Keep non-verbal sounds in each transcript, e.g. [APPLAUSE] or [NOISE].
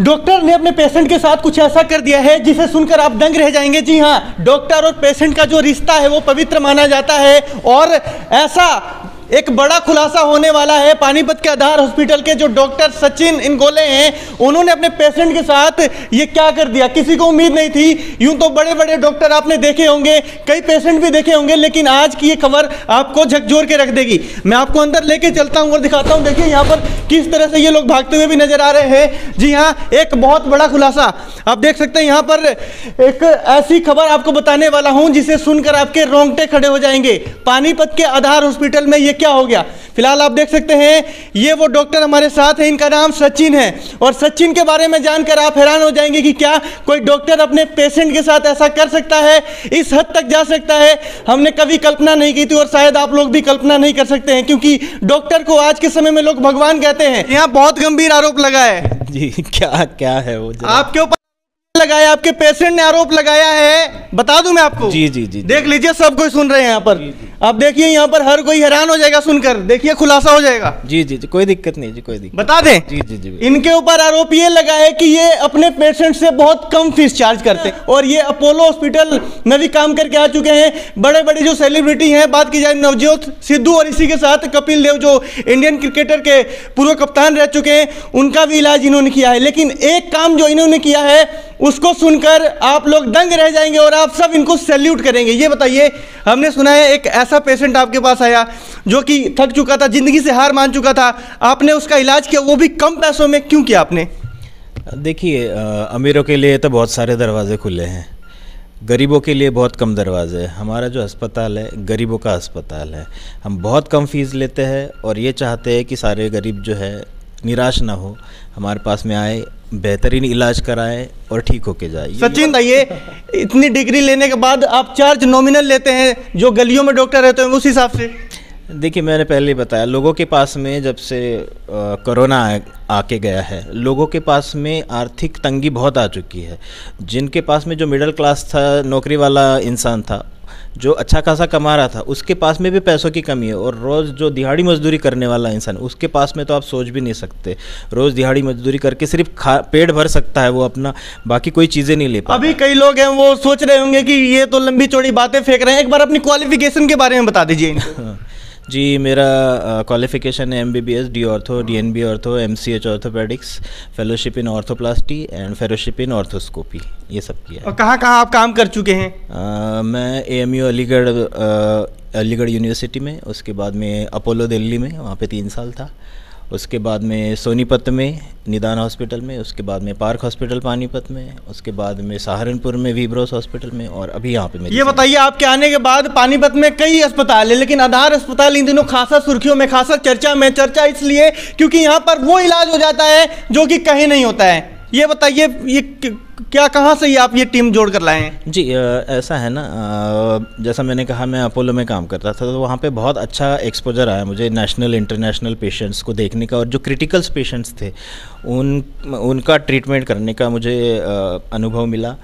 Doctor ने अपने patient के साथ कुछ ऐसा कर दिया है जिसे सुनकर आप दंग रह जाएँगे। जी हाँ डॉक्टर और पेशेंट का जो रिश्ता है वो पवित्र माना जाता है और ऐसा एक बड़ा खुलासा होने वाला है। पानीपत के आधार हॉस्पिटल के जो डॉक्टर सचिन इनगोले हैं, उन्होंने अपने पेशेंट के साथ ये क्या कर दिया? किसी को उम्मीद नहीं थी। यूँ तो बड़े बड़े डॉक्टर आपने देखे होंगे, कई पेशेंट भी देखे होंगे, लेकिन आज की ये खबर आपको झकझोर के रख देगी। मैं आपको अंदर लेके चलता हूँ और दिखाता हूँ। देखिए यहाँ पर किस तरह से ये लोग भागते हुए भी नज़र आ रहे हैं। जी हाँ एक बहुत बड़ा खुलासा। आप देख सकते हैं यहाँ पर एक ऐसी खबर आपको बताने वाला हूँ, जिसे सुनकर आपके रोंगटे खड़े हो जाएँगे। पानीपत के आधार हॉस्पिटल में ये क्या हो गया? फ़िलहाल आप देख सकते हैं ये वो डॉक्टर हमारे साथ हैं इनका नाम सचिन है। और सचिन के बारे में जानकर आप हैरान हो जाएँगे कि क्या कोई डॉक्टर अपने पेशेंट के साथ ऐसा कर सकता है इस हद तक जा सकता है। हमने कभी कल्पना नहीं की थी और शायद आप लोग भी कल्पना नहीं कर सकते हैं क्योंकि डॉक्टर को आज के समय में लोग भगवान कहते हैं। यहाँ बहुत गंभीर आरोप लगा है। जी क्या क्या है वो आपके ऊपर लगाया आपके पेशेंट ने आरोप लगाया है। बता दूँ मैं आपको? जी, जी, जी। देख लीजिए सब कोई सुन रहे हैं यहाँ पर। आप देखिए यहाँ पर हर कोई हैरान हो जाएगा सुनकर। देखिए खुलासा हो जाएगा। जी जी जी कोई दिक्कत नहीं जी कोई दिक्कत बता दें? जी जी जी इनके ऊपर आरोप ये लगा है कि ये अपने पेशेंट से बहुत कम फ़ीस चार्ज करते। हैं। और ये अपोलो हॉस्पिटल में भी काम करके आ चुके हैं। बड़े बड़े जो सेलिब्रिटी हैं बात की जाए नवजोत सिद्धू और इसी के साथ कपिल देव जो इंडियन क्रिकेटर के पूर्व कप्तान रह चुके हैं उनका भी इलाज इन्होंने किया है। लेकिन एक काम जो इन्होंने किया है उसको सुनकर आप लोग दंग रह जाएँगे और आप सब इनको सैल्यूट करेंगे। ये बताइए हमने सुना है एक ऐसा पेशेंट आपके पास आया जो कि थक चुका था, ज़िंदगी से हार मान चुका था, आपने उसका इलाज किया, वो भी कम पैसों में, क्यों किया आपने? देखिए अमीरों के लिए तो बहुत सारे दरवाजे खुले हैं। गरीबों के लिए बहुत कम दरवाजे हैं। हमारा जो अस्पताल है, गरीबों का अस्पताल है। हम बहुत कम फ़ीस लेते हैं और ये चाहते हैं कि सारे गरीब जो है, निराश ना हो। हमारे पास में आए बेहतरीन इलाज कराएँ और ठीक होके जाए। सचिन ये इतनी डिग्री लेने के बाद आप चार्ज नॉमिनल लेते हैं जो गलियों में डॉक्टर रहते हैं उस हिसाब से? देखिए मैंने पहले ही बताया लोगों के पास में जब से कोरोना आके गया है लोगों के पास में आर्थिक तंगी बहुत आ चुकी है। जिनके पास में जो मिडिल क्लास था नौकरी वाला इंसान था जो अच्छा खासा कमा रहा था उसके पास में भी पैसों की कमी है और रोज़ जो दिहाड़ी मजदूरी करने वाला इंसान उसके पास में तो आप सोच भी नहीं सकते। रोज़ दिहाड़ी मजदूरी करके सिर्फ़ खा पेट भर सकता है वो अपना बाकी कोई चीज़ें नहीं ले पाता। अभी कई लोग हैं वो सोच रहे होंगे कि ये तो लंबी चौड़ी बातें फेंक रहे हैं। एक बार अपनी क्वालिफिकेशन के बारे में बता दीजिए जी मेरा क्वालिफिकेशन है M B B S D ortho D N B ortho M C H orthopaedics fellowship in orthoplasty and fellowship in arthroscopy ये सब किया है। और कहाँ कहाँ आप काम कर चुके हैं? आ, मैं A M U Aligarh Aligarh university में उसके बाद में अपोलो दिल्ली में वहाँ पे तीन साल था। उसके बाद में सोनीपत में निदान हॉस्पिटल में उसके बाद में पार्क हॉस्पिटल पानीपत में उसके बाद में सहारनपुर में वीब्रोस हॉस्पिटल में और अभी यहाँ पे ये बताइए आपके आने के बाद पानीपत में कई अस्पताल है लेकिन आधार अस्पताल इन दिनों खासा सुर्खियों में खासा चर्चा में चर्चा इसलिए क्योंकि यहाँ पर वो इलाज हो जाता है जो कि कहीं नहीं होता है। ये बताइए ये क्या कहाँ से ये आप ये टीम जोड़ कर लाए हैं? जी आ, ऐसा है ना आ, जैसा मैंने कहा मैं अपोलो में काम करता था तो वहाँ पे बहुत अच्छा एक्सपोजर आया मुझे नेशनल इंटरनेशनल पेशेंट्स को देखने का और जो क्रिटिकल्स पेशेंट्स थे उन उनका ट्रीटमेंट करने का मुझे आ, अनुभव मिला।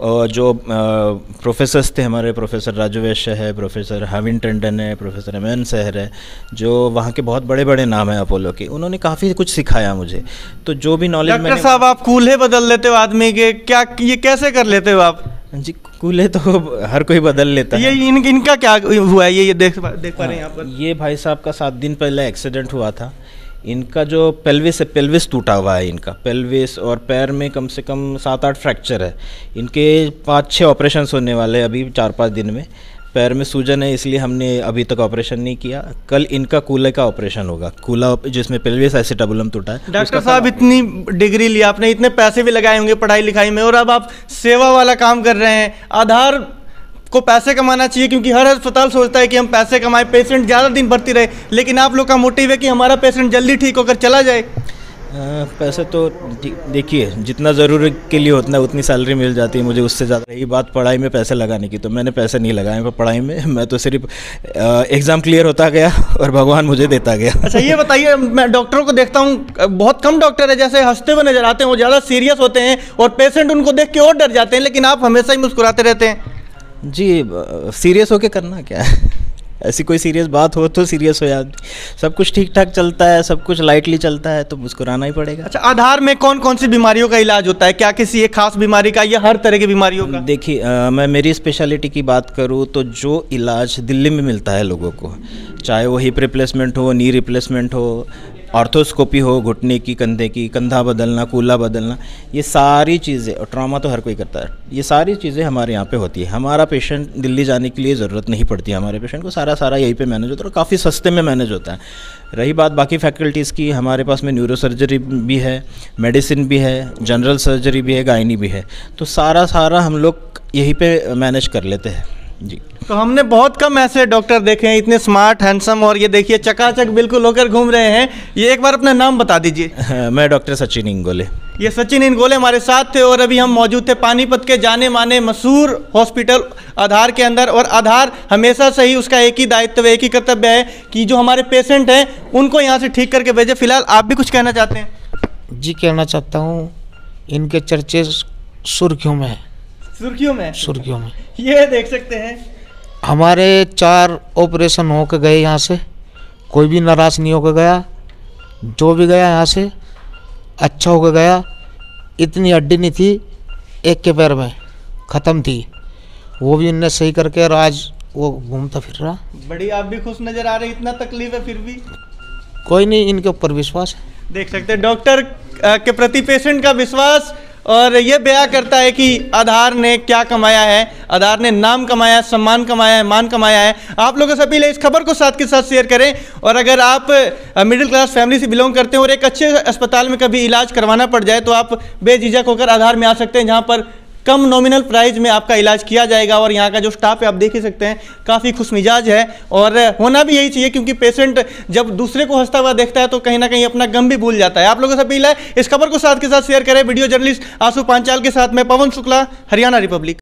जो प्रोफेसर्स थे हमारे प्रोफेसर राजू वैश्य है प्रोफेसर हाविन टंडन है प्रोफेसर एम एन सहर है जो वहाँ के बहुत बड़े बड़े नाम हैं अपोलो के उन्होंने काफ़ी कुछ सिखाया मुझे। तो जो भी नॉलेज डॉक्टर मैंने साहब आप कूल्हे बदल लेते हो आदमी के क्या ये कैसे कर लेते हो आप? जी कूल्हे तो हर कोई बदल लेता ये है। ये इन, इनका क्या हुआ है? ये ये देख देख पा रहे हैं आप ये भाई साहब का सात दिन पहले एक्सीडेंट हुआ था। इनका जो पेल्विस है पेल्विस टूटा हुआ है इनका। पेल्विस और पैर में कम से कम सात आठ फ्रैक्चर है। इनके पाँच छः ऑपरेशन होने वाले हैं अभी चार पाँच दिन में। पैर में सूजन है इसलिए हमने अभी तक ऑपरेशन नहीं किया। कल इनका कूल्हे का ऑपरेशन होगा। कूला जिसमें पेल्विस एसिटाबुलम टूटा है डॉक्टर साहब इतनी डिग्री ली आपने इतने पैसे भी लगाए होंगे पढ़ाई लिखाई में और अब आप सेवा वाला काम कर रहे हैं। आधार को पैसे कमाना चाहिए क्योंकि हर अस्पताल सोचता है कि हम पैसे कमाएँ पेशेंट ज़्यादा दिन भर्ती रहे लेकिन आप लोग का मोटिव है कि हमारा पेशेंट जल्दी ठीक होकर चला जाए। पैसे तो देखिए जितना ज़रूरी के लिए उतना उतनी सैलरी मिल जाती है मुझे उससे ज़्यादा रही बात पढ़ाई में पैसे लगाने की तो मैंने पैसे नहीं लगाए पर पढ़ाई में मैं तो सिर्फ़ एग्ज़ाम क्लियर होता गया और भगवान मुझे देता गया। अच्छा ये बताइए मैं डॉक्टरों को देखता हूँ बहुत कम डॉक्टर है जैसे हँसते हुए नज़र आते हैं वो ज़्यादा सीरियस होते हैं और पेशेंट उनको देख के और डर जाते हैं लेकिन आप हमेशा ही मुस्कुराते रहते हैं। जी सीरियस होके करना क्या है? ऐसी कोई सीरियस बात हो तो सीरियस हो जाती सब कुछ ठीक ठाक चलता है सब कुछ लाइटली चलता है तो मुस्कुराना ही पड़ेगा। अच्छा आधार में कौन कौन सी बीमारियों का इलाज होता है? क्या किसी एक खास बीमारी का या हर तरह की बीमारियों का? देखिए मैं मेरी स्पेशलिटी की बात करूँ तो जो इलाज दिल्ली में मिलता है लोगों को चाहे वो हिप रिप्लेसमेंट हो नी रिप्लेसमेंट हो ऑर्थोस्कोपी हो, घुटने की, कंधे की, कंधा बदलना, कूला बदलना, ये सारी चीज़ें, और ट्रामा तो हर कोई करता है। ये सारी चीज़ें हमारे यहाँ पे होती है। हमारा पेशेंट दिल्ली जाने के लिए ज़रूरत नहीं पड़ती हमारे पेशेंट को सारा सारा यहीं पे मैनेज होता है और काफ़ी सस्ते में मैनेज होता है। रही बात बाकी फैकल्टीज़ की, हमारे पास में न्यूरो सर्जरी भी है मेडिसिन भी है जनरल सर्जरी भी है गायनी भी है। तो सारा सारा हम लोग यहीं पर मैनेज कर लेते हैं। जी। तो हमने बहुत कम ऐसे डॉक्टर देखे हैं इतने स्मार्ट हैंडसम और ये देखिए चकाचक बिल्कुल होकर घूम रहे हैं। ये एक बार अपना नाम बता दीजिए। [LAUGHS] मैं डॉक्टर सचिन इंगोले। ये सचिन इंगोले हमारे साथ थे और अभी हम मौजूद थे पानीपत के जाने माने मशहूर हॉस्पिटल आधार के अंदर। और आधार हमेशा से ही उसका एक ही दायित्व एक ही कर्तव्य है कि जो हमारे पेशेंट हैं उनको यहाँ से ठीक करके भेजे। फ़िलहाल आप भी कुछ कहना चाहते हैं? जी कहना चाहता हूँ इनके चर्चे सुर्खियों में है। सुर्खियों में। सुर्खियों में। ये देख सकते हैं। हमारे चार ऑपरेशन हो के गए यहाँ से। कोई भी नाराज़ नहीं होकर गया। जो भी गया यहाँ से अच्छा होकर गया। इतनी हड्डी नहीं थी एक के पैर में। ख़त्म थी। वो भी इनने सही करके और आज वो घूमता फिर रहा। बड़ी आप भी खुश नज़र आ रहे इतना तकलीफ़ है फिर भी। कोई नहीं इनके ऊपर विश्वास है। देख सकते हैं डॉक्टर के प्रति पेशेंट का विश्वास। और ये बया करता है कि आधार ने क्या कमाया है? आधार ने नाम कमाया है, सम्मान कमाया है, मान कमाया है। आप लोगों से अपील है इस खबर को साथ के साथ शेयर करें और अगर आप मिडिल क्लास फैमिली से बिलोंग करते हैं और एक अच्छे अस्पताल में कभी इलाज करवाना पड़ जाए तो आप बेझिझक होकर आधार में आ सकते हैं, जहाँ पर कम नॉमिनल प्राइस में आपका इलाज किया जाएगा और यहाँ का जो स्टाफ है, आप देख ही सकते हैं, काफ़ी खुश मिजाज है। और होना भी यही चाहिए क्योंकि पेशेंट जब दूसरे को हंसता हुआ देखता है तो कहीं ना कहीं अपना गम भी भूल जाता है। आप लोगों से अपील है, इस खबर को साथ के साथ शेयर करें। वीडियो जर्नलिस्ट आँसू पांचाल के साथ मैं पवन शुक्ला, हरियाणा रिपब्लिक